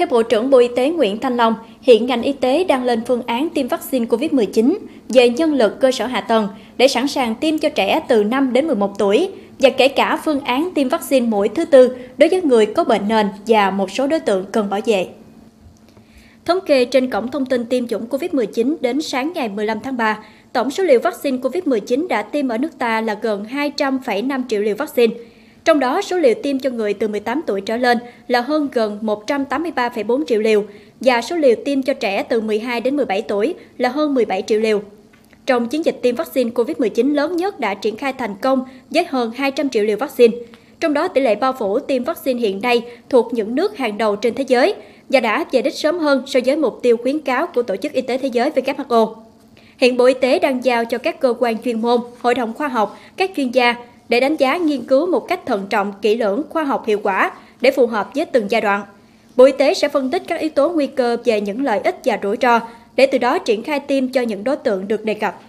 Theo Bộ trưởng Bộ Y tế Nguyễn Thanh Long, hiện ngành y tế đang lên phương án tiêm vaccine COVID-19 về nhân lực cơ sở hạ tầng để sẵn sàng tiêm cho trẻ từ 5 đến 11 tuổi và kể cả phương án tiêm vaccine mũi thứ tư đối với người có bệnh nền và một số đối tượng cần bảo vệ. Thống kê trên cổng thông tin tiêm chủng COVID-19 đến sáng ngày 15 tháng 3, tổng số liều vaccine COVID-19 đã tiêm ở nước ta là gần 200,5 triệu liều vaccine. Trong đó, số liều tiêm cho người từ 18 tuổi trở lên là hơn gần 183,4 triệu liều và số liều tiêm cho trẻ từ 12 đến 17 tuổi là hơn 17 triệu liều. Trong chiến dịch tiêm vaccine COVID-19 lớn nhất đã triển khai thành công với hơn 200 triệu liều vaccine. Trong đó, tỷ lệ bao phủ tiêm vaccine hiện nay thuộc những nước hàng đầu trên thế giới và đã về đích sớm hơn so với mục tiêu khuyến cáo của Tổ chức Y tế Thế giới WHO. Hiện Bộ Y tế đang giao cho các cơ quan chuyên môn, hội đồng khoa học, các chuyên gia để đánh giá nghiên cứu một cách thận trọng, kỹ lưỡng, khoa học hiệu quả để phù hợp với từng giai đoạn. Bộ Y tế sẽ phân tích các yếu tố nguy cơ về những lợi ích và rủi ro để từ đó triển khai tiêm cho những đối tượng được đề cập.